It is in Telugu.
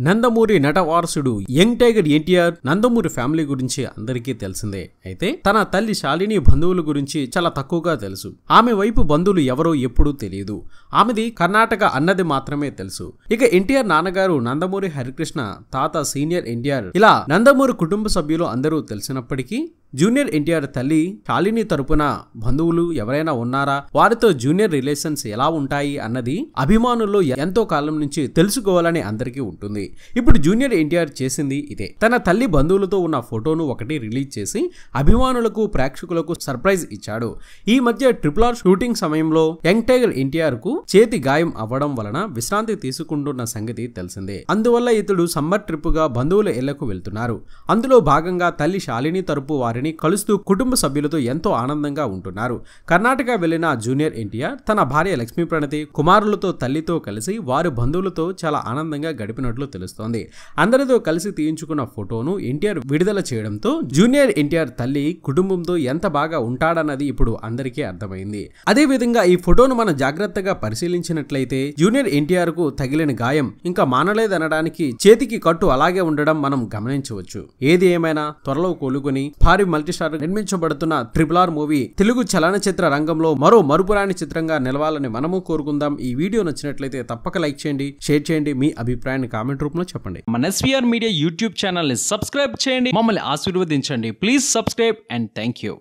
నందమూరి నట వారసుడు young tiger NTR Nandamuri family గురించి అందరికీ తెలిసిందే. అయితే తన తల్లి శాలిని బంధువుల గురించి చాలా తక్కువగా తెలుసు. ఆమె వైపు బంధువులు ఎవరో ఎప్పుడూ తెలియదు. ఆమెది కర్ణాటక అన్నది మాత్రమే తెలుసు. ఇక ఎన్టీఆర్ నాన్నగారు నందమూరి హరికృష్ణ తాత సీనియర్ ఎన్టీఆర్ ఇలా నందమూరి కుటుంబ సభ్యులు అందరూ తెలిసినప్పటికీ జూనియర్ ఎన్టీఆర్ తల్లి శాలిని తరపున బంధువులు ఎవరైనా ఉన్నారా? వారితో జూనియర్ రిలేషన్స్ ఎలా ఉంటాయి అన్నది అభిమానుల్లో ఎంతో కాలం నుంచి తెలుసుకోవాలని అందరికీ ఉంటుంది. ఇప్పుడు జూనియర్ ఎన్టీఆర్ చేసింది ఇదే. తన తల్లి బంధువులతో ఉన్న ఫోటోను ఒకటి రిలీజ్ చేసి అభిమానులకు ప్రేక్షకులకు సర్ప్రైజ్ ఇచ్చాడు. ఈ మధ్య ట్రిపుల్ ఆర్ షూటింగ్ సమయంలో యంగ్ టైగర్ ఎన్టీఆర్కు చేతి గాయం అవ్వడం వలన విశ్రాంతి తీసుకుంటున్న సంగతి తెలిసిందే. అందువల్ల ఇతడు సమ్మర్ ట్రిప్గా బంధువుల ఇళ్ళకు వెళ్తున్నారు. అందులో భాగంగా తల్లి శాలిని తరపు వారిని కలుస్తూ కుటుంబ సభ్యులతో ఎంతో ఆనందంగా ఉంటున్నారు. కర్ణాటక వెళ్ళిన జూనియర్ ఎన్టీఆర్ తన భార్య లక్ష్మీ ప్రణతి కుమారులతో తల్లితో కలిసి వారి బంధువులతో చాలా ఆనందంగా గడిపినట్లు తెలుస్తోంది. అందరితో కలిసి తీయించుకున్న ఫోటోను ఎన్టీఆర్ విడుదల చేయడంతో జూనియర్ ఎన్టీఆర్ తల్లి కుటుంబంతో ఎంత బాగా ఉంటాడన్నది ఇప్పుడు అందరికీ అర్థమైంది. అదే విధంగా ఈ ఫోటోను మనం జాగ్రత్తగా పరిశీలించినట్లయితే జూనియర్ ఎన్టీఆర్కు తగిలిన గాయం ఇంకా మానలేదనడానికి చేతికి కట్టు అలాగే ఉండడం మనం గమనించవచ్చు. ఏది ఏమైనా త్వరలో కోలుకుని భారీ మల్టీస్టార్ నిర్మించబడుతున్న ట్రిపుల్ ఆర్ మూవీ తెలుగు చలనచిత్ర రంగంలో మరో మరుపురాని చిత్రంగా నిలవాలని మనము కోరుకుందాం. ఈ వీడియో నచ్చినట్లయితే తప్పక లైక్ చేయండి షేర్ చేయండి మీ అభిప్రాయాన్ని కామెంట్ రూపంలో చెప్పండి. మన ఎస్వీఆర్ మీడియా యూట్యూబ్ ఛానల్ని సబ్స్క్రైబ్ చేయండి మమ్మల్ని ఆశీర్వదించండి. Please subscribe and thank you